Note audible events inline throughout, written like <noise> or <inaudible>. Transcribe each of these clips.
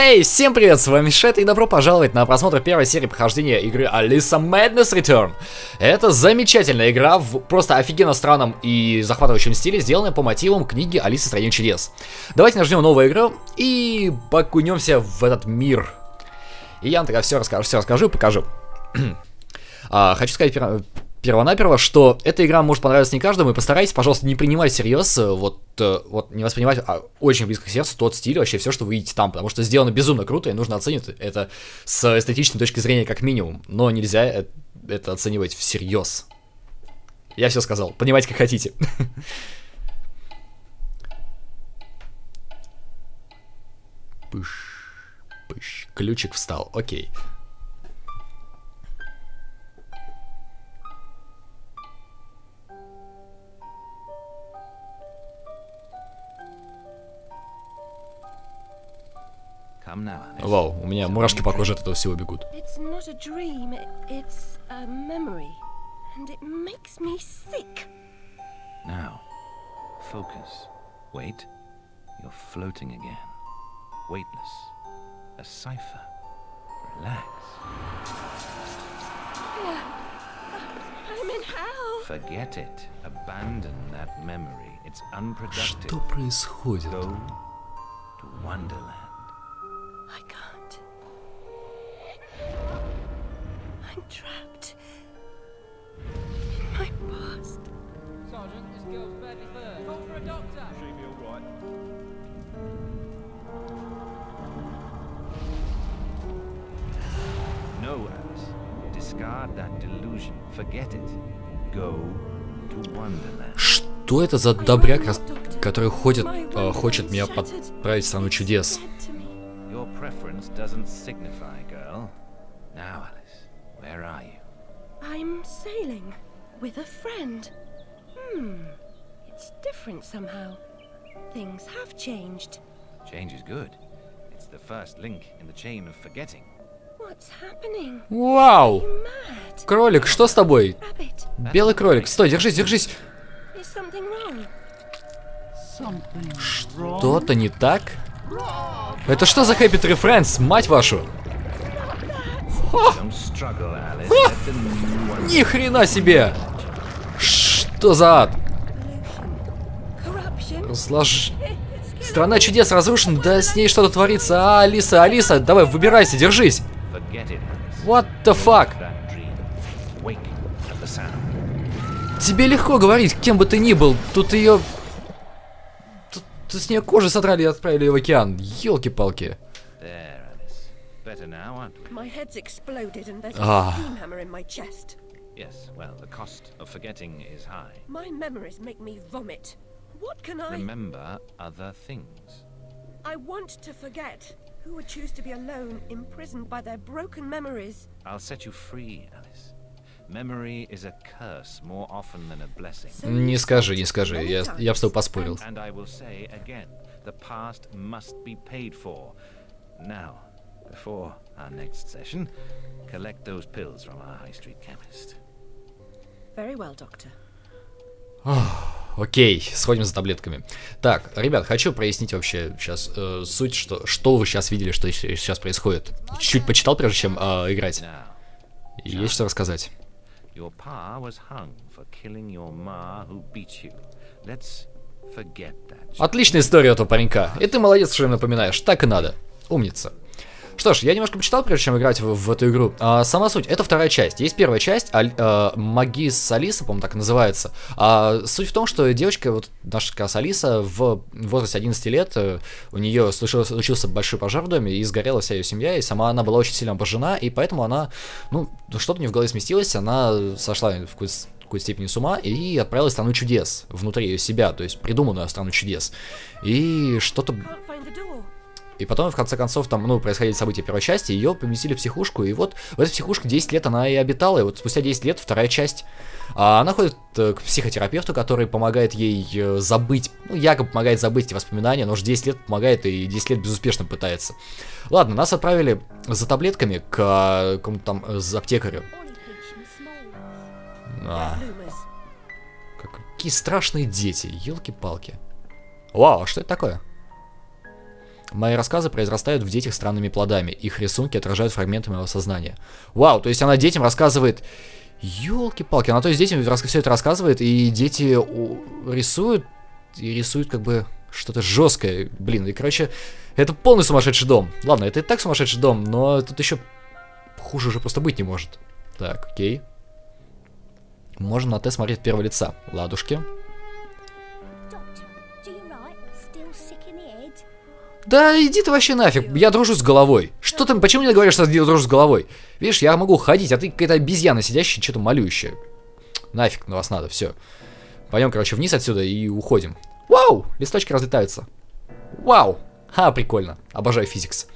Эй, hey, всем привет, с вами Шет и добро пожаловать на просмотр первой серии прохождения игры Alisa Madness Return. Это замечательная игра в просто офигенно странном и захватывающем стиле, сделанная по мотивам книги Алисы Стране чудес. Давайте нажмем новую игру и покунемся в этот мир. И я вам тогда все расскажу, все расскажу и покажу. <clears throat> а, хочу сказать первонаперво, что эта игра может понравиться не каждому, и постарайтесь, пожалуйста, не принимать всерьез, э, вот, э, вот не воспринимать а, очень близко к сердцу тот стиль, вообще все, что вы видите там, потому что сделано безумно круто, и нужно оценить это с эстетичной точки зрения как минимум, но нельзя это, это оценивать всерьез. Я все сказал, понимаете, как хотите. <laughs> Пыш, пыш, ключик встал, окей. Вау, у меня мурашки по коже от этого всего бегут. Now, focus. Wait. You're floating again. Weightless. A cipher. Relax. I'm in hell. Forget it. Abandon that memory. It's unproductive. Что происходит? Go to Wonderland. I can't. I'm trapped in my past. Sergeant, this girl's badly hurt. Call for a doctor. She'll be all right. No, Alice. Discard that delusion. Forget it. Go to Wonderland. Что это за добряк, который ходит, э, хочет меня подправить в страну чудес? Preference doesn't signify, girl. Now, Alice, where are you? I'm sailing with a friend. Hmm, it's different somehow. Things have changed. Change is good. It's the first link in the chain of forgetting. What's happening? Вау! Кролик, что с тобой? Rabbit, Белый кролик, стой, держись, держись. Что-то не так? Это что за Happy Tree Friends, мать вашу? Ни хрена себе! Что за ад? Слож... Страна чудес разрушена, да с ней что-то творится. А, Алиса, Алиса, давай, выбирайся, держись. What the fuck? Тебе легко говорить, кем бы ты ни был. Тут ее... Тут, с нее кожи содрали и отправили в океан. Елки-палки. My head's exploded and there's Ah. a steam hammer in my chest. Yes, well, the cost of forgetting is high. My memories make me vomit. What can I... Remember other things. I want to forget. Who would choose to be alone, imprisoned by their broken memories? I'll set you free, Alice. Не скажи, не скажи. Я, я бы с тобой поспорил. And I will say again, the past must be paid for. Now, before our next session, collect those pills from our high street chemist. Very well, Doctor. <sighs> Окей, сходим за таблетками. Так, ребят, хочу прояснить вообще сейчас э, суть, что, что вы сейчас видели, что сейчас происходит. Чуть-чуть почитал, прежде чем э, играть. Есть что рассказать. Your pa was hung for killing your ma who beat you. Let's forget that. Отличная история этого паренька. И ты молодец, что им напоминаешь. Так и надо. Умница. Что ж, я немножко почитал, прежде чем играть в, в эту игру. А, сама суть, это вторая часть. Есть первая часть, Аль, э, Магис Алиса, по-моему, так называется. А, суть в том, что девочка, вот наша как раз Алиса, в возрасте 11 лет, э, у нее случился, случился большой пожар в доме, и сгорела вся ее семья, и сама она была очень сильно обожжена, и поэтому она, ну, что-то у нее в голове сместилось, она сошла в какой-то в какой-то степени с ума и отправилась в страну чудес внутри себя, то есть придуманную страну чудес. И что-то и потом, в конце концов, там, ну, происходили события первой части, ее поместили в психушку, и вот в этой психушке 10 лет она и обитала, и вот спустя 10 лет вторая часть. А она ходит э, к психотерапевту, который помогает ей э, забыть, ну, якобы помогает забыть эти воспоминания, но уже 10 лет помогает и 10 лет безуспешно пытается. Ладно, нас отправили за таблетками к э, какому-то там э, за аптекарю. А, какие страшные дети, елки-палки. Вау, а что это такое? Мои рассказы произрастают в детях странными плодами. Их рисунки отражают фрагменты моего сознания. Вау, то есть она детям рассказывает... Ёлки-палки, она то есть детям все это рассказывает, и дети рисуют, и рисуют как бы что-то жесткое. Блин, и короче, это полный сумасшедший дом. Ладно, это и так сумасшедший дом, но тут еще хуже уже просто быть не может. Так, окей. Можно на Т смотреть от первого лица. Ладушки. Да иди ты вообще нафиг, я дружу с головой. Что ты, почему мне говоришь, что я дружу с головой? Видишь, я могу ходить, а ты какая-то обезьяна сидящая, что-то молющая. Нафиг на вас надо, все. Пойдем, короче, вниз отсюда и уходим. Вау, листочки разлетаются. Вау, ха, прикольно, обожаю физикс.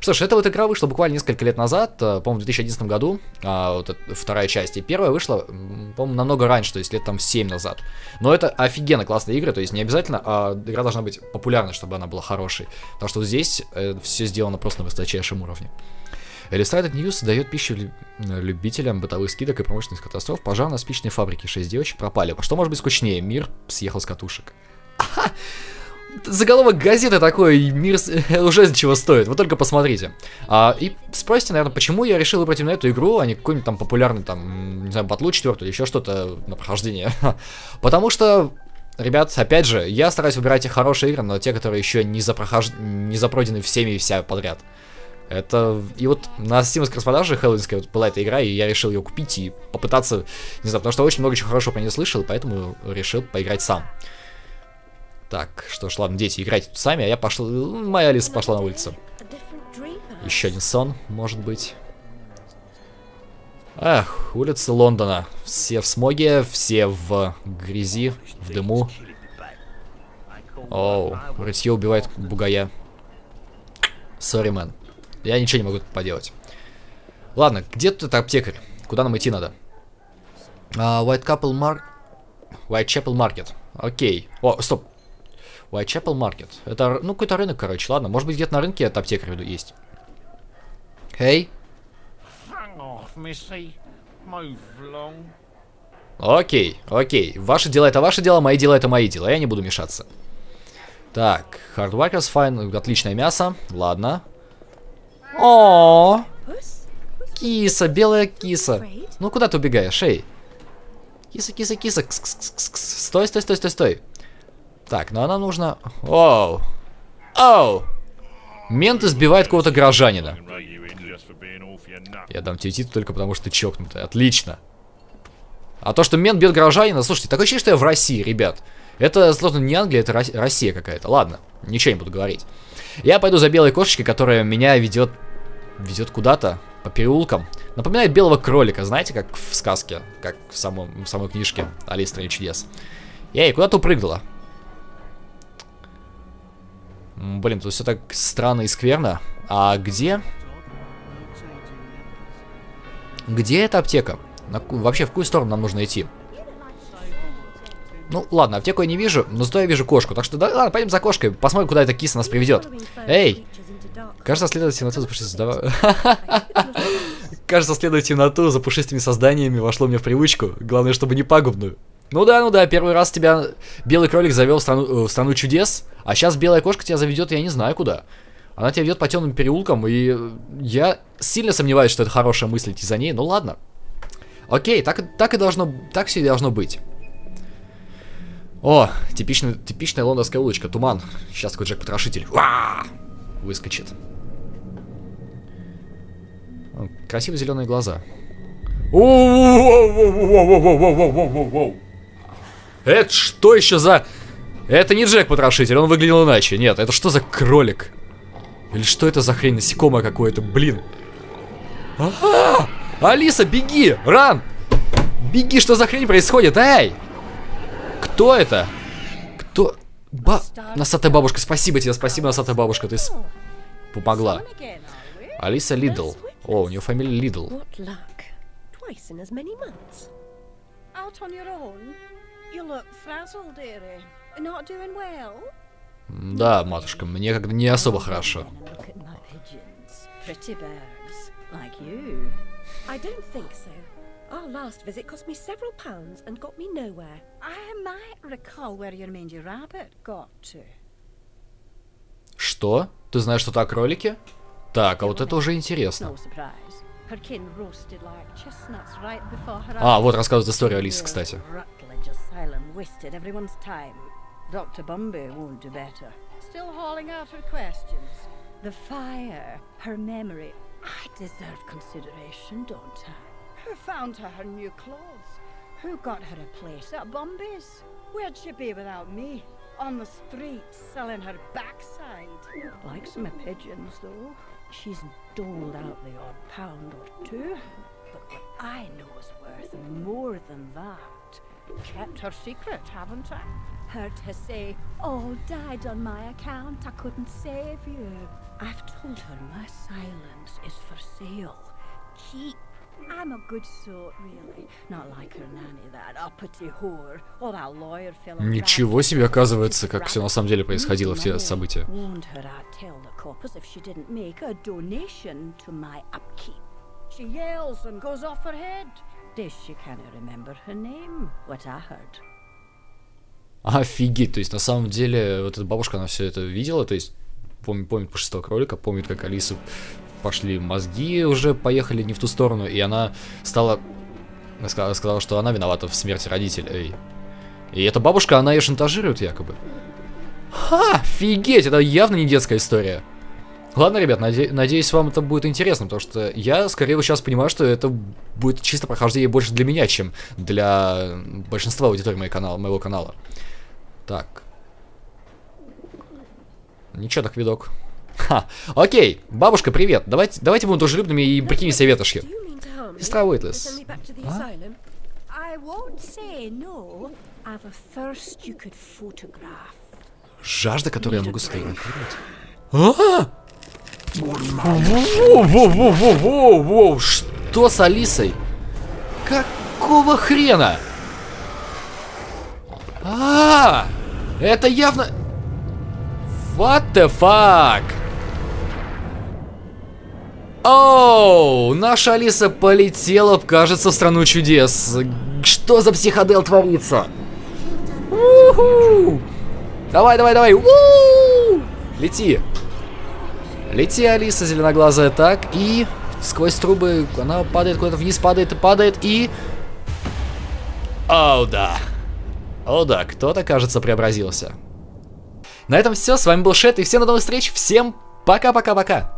Что ж, эта вот игра вышла буквально несколько лет назад, э, по-моему, в 2011 году, а, вот вторая часть, и первая вышла, по-моему, намного раньше, то есть лет там 7 назад. Но это офигенно классные игры, то есть не обязательно а, игра должна быть популярной, чтобы она была хорошей, потому что здесь все сделано просто на высочайшем уровне. Illustrated News дает пищу лю- любителям бытовых скидок и промышленных катастроф. Пожар на спичной фабрике. Шесть девочек пропали. Что может быть скучнее? Мир съехал с катушек. Ага! Заголовок газеты такой, мир с- <laughs> уже чего стоит. Вы только посмотрите. А, и спросите, наверное, почему я решил выбрать именно эту игру, а не какой-нибудь там популярный, там, не знаю, батлу 4 или еще что-то на прохождение. <laughs> Потому что Ребят, опять же, я стараюсь выбирать и хорошие игры, но те, которые еще не, запрохож... не запройдены всеми и вся подряд. Это... И вот на Steam распродаже хэллоуинской вот была эта игра, и я решил ее купить и попытаться... Не знаю, потому что очень много чего хорошего про нее слышал, поэтому решил поиграть сам. Так, что ж, ладно, дети, играйте тут сами, а я пошел... Моя Алиса пошла на улицу. Еще один сон, может быть. Эх, улицы Лондона. Все в смоге, все в грязи, в дыму. Оу, рытье убивает бугая. Сори, мэн. Я ничего не могу поделать. Ладно, где тут аптекарь? Куда нам идти надо? А, White Couple Mark... Whitechapel Market. Окей. О, стоп. Whitechapel Market. Это, ну, какой-то рынок, короче. Ладно, может быть, где-то на рынке эта аптекарь веду- есть. Эй. Окей, окей. Ваши дела это ваши дела, мои дела это мои дела. Я не буду мешаться. Так, Hardworkers Fine, отличное мясо. Ладно. О, киса, белая киса. Ну куда ты убегаешь, эй? Киса, киса, киса. -кс -кс -кс. Стой, стой, стой, стой, стой. Так, ну а нам нужно... Оу. Оу. Мент избивает какого-то горожанина. Я дам тебе титул только потому, что ты чокнутый. Отлично. А то, что мент бьет горожанина, слушайте, такое ощущение, что я в России, ребят. Это, сложно не Англия, это Рос- Россия какая-то. Ладно, ничего не буду говорить. Я пойду за белой кошечкой, которая меня ведет ведет куда-то по переулкам. Напоминает белого кролика, знаете, как в сказке, как в, самом, в самой книжке Алиса стране чудес. Эй, куда ты упрыгнула? Блин, тут все так странно и скверно. А где? Где эта аптека? На вообще, в какую сторону нам нужно идти? Ну, ладно, аптеку я не вижу, но зато я вижу кошку. Так что, да, ладно, пойдем за кошкой, посмотрим, куда эта киса нас приведет. Эй! Кажется, следовать темноту за пушистыми <laughs> Кажется, следовать темноту за пушистыми созданиями вошло мне в привычку. Главное, чтобы не пагубную. Ну да, ну да, первый раз тебя белый кролик завел в страну, э, в страну чудес, а сейчас белая кошка тебя заведет, я не знаю куда. Она тебя ведет по темным переулкам, и э, я сильно сомневаюсь, что это хорошая мысль идти за ней, ну ладно. Окей, так, так и должно, так все и должно быть. О, типичный, типичная лондонская улочка, туман. Сейчас такой Джек-потрошитель. Выскочит. Красивые зеленые глаза. Оу-оу-оу-оу-оу-оу-оу-оу-оу-оу-оу. Это что еще за... Это не Джек-потрошитель, он выглядел иначе. Нет, это что за кролик? Или что это за хрень? Насекомое какое-то, блин. А! Алиса, беги! Run! Беги, что за хрень происходит? Эй! Кто это? Кто? Ба... Носатая бабушка, спасибо тебе, спасибо, носатая бабушка, ты с- помогла. Алиса Лидл. О, у нее фамилия Лидл. You look frazzled, dearie. Not doing well? Да, матушка, мне как-то не особо хорошо. Pretty birds. Like you. I don't think so. Our last visit cost me several pounds and got me nowhere. I might recall where your mangy rabbit got to. Что? Ты знаешь что-то о кролике? Так, а вот это уже интересно. No surprise. Her kin roasted like chestnuts right before her А, eyes. вот рассказывает историю Алисы, Your кстати. Rutledge asylum wasted everyone's time. Dr. Bumby won't do better. Still hauling out her questions. The fire, her memory. I deserve consideration, don't I? Who found her her new clothes? Who got her a place at Bumby's? Where'd she be without me? On the street, selling her backside. Like some pigeons, though. She's doled out the odd pound or two. But what I know is worth more than that. Kept her secret, haven't I? Heard her say, All died on my account, I couldn't save you. I've told her my silence is for sale. Keep. I'm a good sort, really. Not like her nanny, that uppity whore, or that lawyer fellow. Ничего себе, оказывается, как все на самом деле происходило, все события. Warned her I'd tell the coppers if she didn't make a donation to my upkeep. She yells and goes off her head. Does she can't remember her name? What I heard. Офигеть, то есть на самом деле вот эта бабушка, она все это видела, то есть помнит, помнит пушистого кролика, помнит, как Алису пошли мозги, уже поехали не в ту сторону, и она стала, сказала, сказала, что она виновата в смерти родителей. И эта бабушка, она ее шантажирует якобы. Ха, офигеть, это явно не детская история. Ладно, ребят, наде- надеюсь, вам это будет интересно, потому что я, скорее всего, сейчас понимаю, что это будет чисто прохождение больше для меня, чем для большинства аудитории моего канала. Моего канала. Так. Ничего так, видок. Ха. Окей, бабушка, привет. Давайте, давайте будем дружелюбными и ветошью. To harm me? Сестра Уитлес. photograph. Жажда, которую я могу сфотографировать. А! Воу-воу-воу-воу-воу! Что с Алисой? Какого хрена? А! Это явно... What the fuck? Оу, наша Алиса полетела, кажется, в страну чудес. Что за психодел творится? Уху! Давай, давай, давай! У! Лети! Лети, Алиса зеленоглазая, так, и сквозь трубы она падает куда-то вниз, падает и падает, и... О, да. О, да, кто-то, кажется, преобразился. На этом все, с вами был Шет, и всем до новых встреч, всем пока-пока-пока!